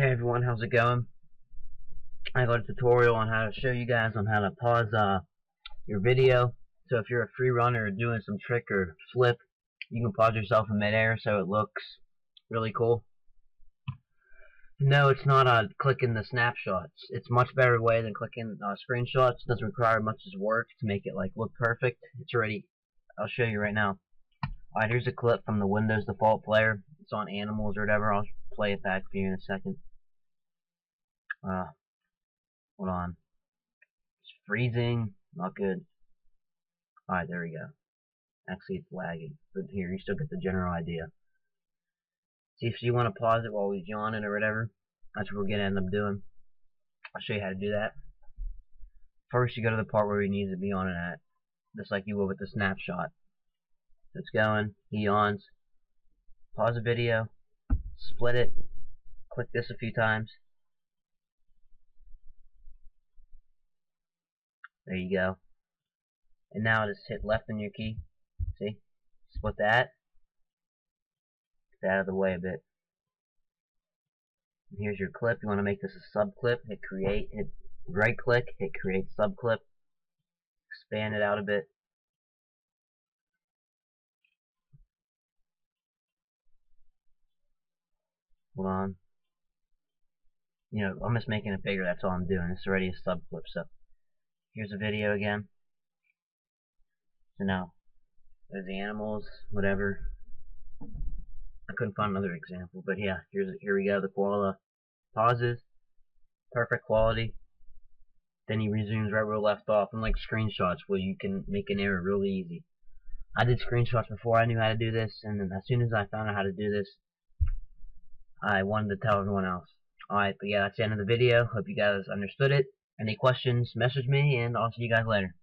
Hey everyone, how's it going? I got a tutorial on how to show you guys on how to pause uh, your video. So if you're a free runner doing some trick or flip, you can pause yourself in midair so it looks really cool. No, it's not uh, clicking the snapshots. It's much better way than clicking uh, screenshots. It doesn't require much as work to make it like look perfect. It's already, I'll show you right now. Alright, here's a clip from the Windows default player. It's on animals or whatever. I'll play it back for you in a second. Uh, hold on. It's freezing. Not good. Alright, there we go. Actually, it's lagging. But here, you still get the general idea. See if you want to pause it while he's yawning or whatever. That's what we're going to end up doing. I'll show you how to do that. First, you go to the part where he needs to be on it at. Just like you would with the snapshot. It's going. He yawns. Pause the video. Split it. Click this a few times. There you go. And now just hit left on your key. See? Split that. Get out of the way a bit. Here's your clip. You want to make this a sub clip. Hit create. Hit right click. Hit create sub clip. Expand it out a bit. Hold on. You know, I'm just making it bigger. That's all I'm doing. It's already a sub clip. So here's a video again. So now, there's the animals, whatever. Couldn't find another example, but yeah, here's here we go. The koala pauses, perfect quality. Then he resumes right where we left off, unlike screenshots where you can make an error really easy. I did screenshots before I knew how to do this, and then as soon as I found out how to do this, I wanted to tell everyone else. Alright, but yeah, that's the end of the video. Hope you guys understood it. Any questions, message me, and I'll see you guys later.